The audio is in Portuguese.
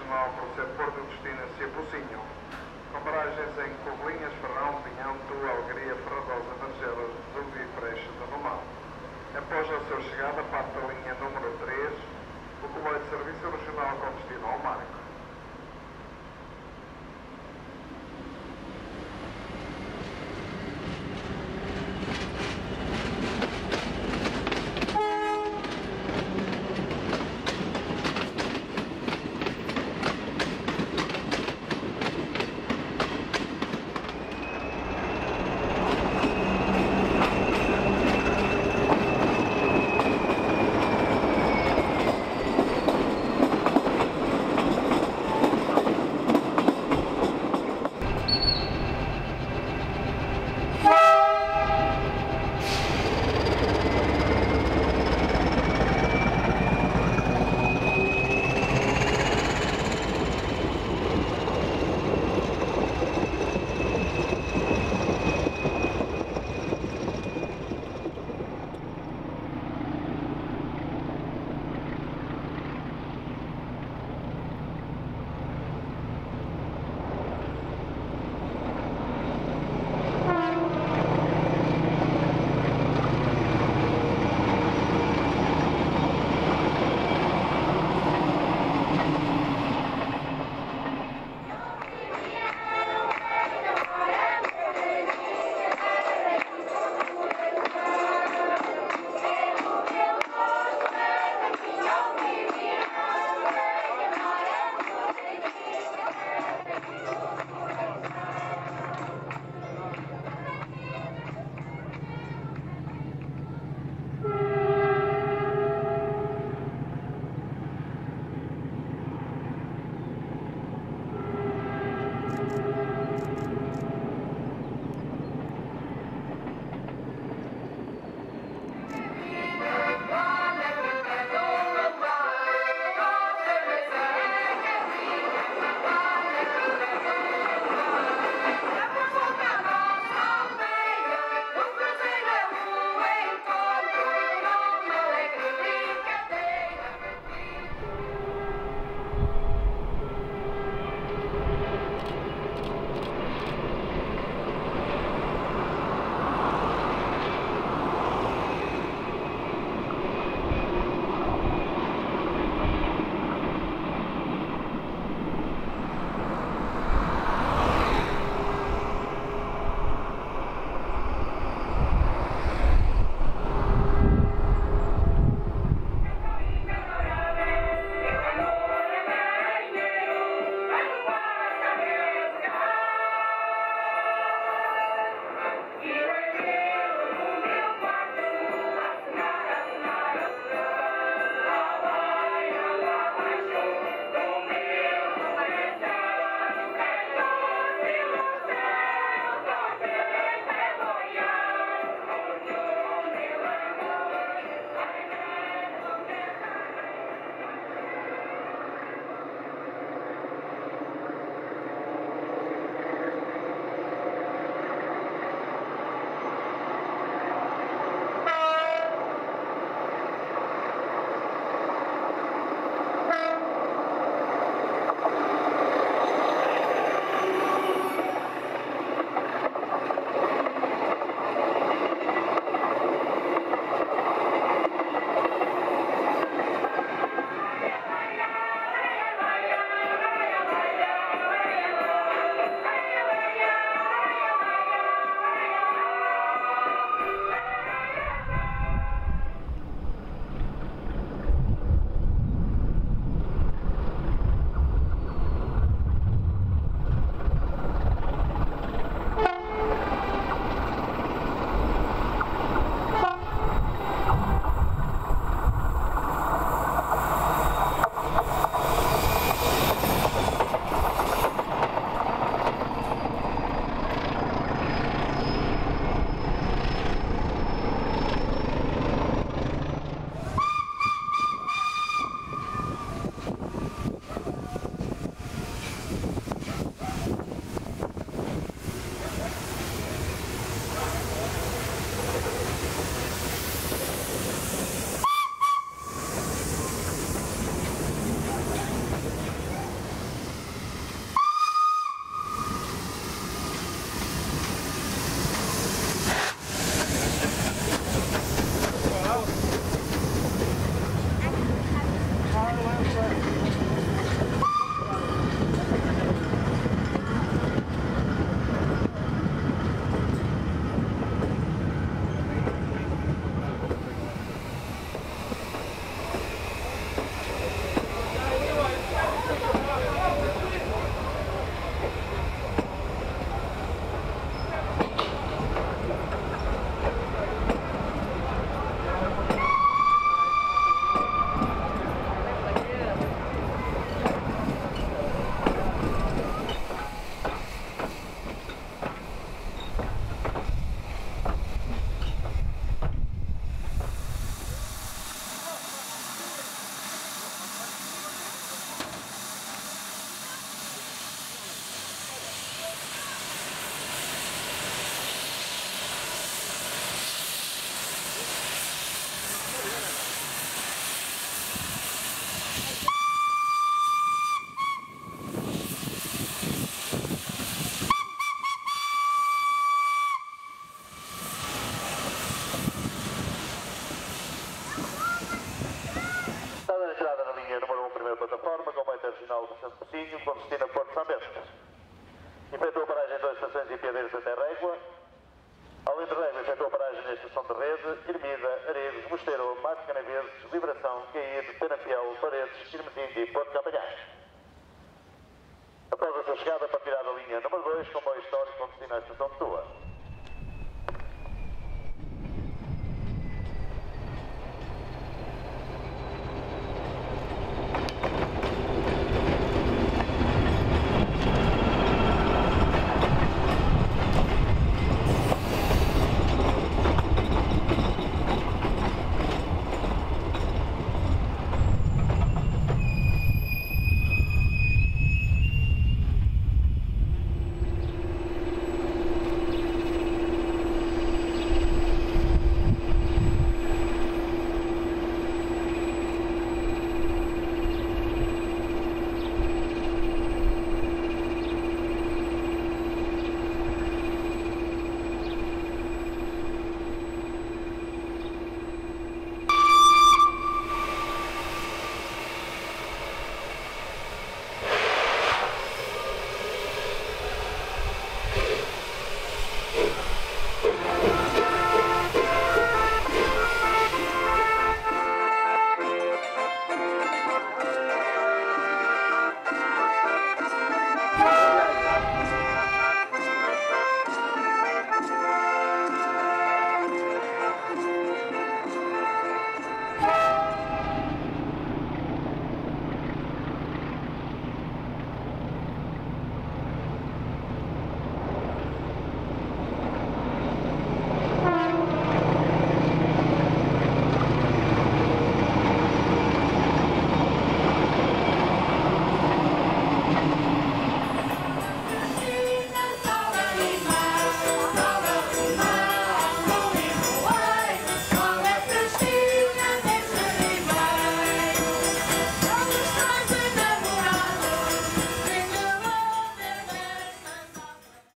regional por ser Porto de Destino e Pocinho, com paragens em Covelinhas, Ferrão, Pinhão, Tua, Alegria, Ferradosa, Margelas, Zumbi e Freixo de Romão. Após a sua chegada, parte da linha número 3, o comboio de serviço regional com destino ao Marco. De Pocinho, com destino a Porto São Bento. Efetuou paragem em duas estações e piadeiros até Régua. Além de Régua, efetuou paragem na estação de Rede, Ermida, Aregos, Mosteiro, Mato Canaveses, Liberação, Caído, Penafiel, Paredes, Irmezinho e Porto Campanhães. Após a sua chegada, partirá da linha número 2, comboio histórico com destino à estação de Tua.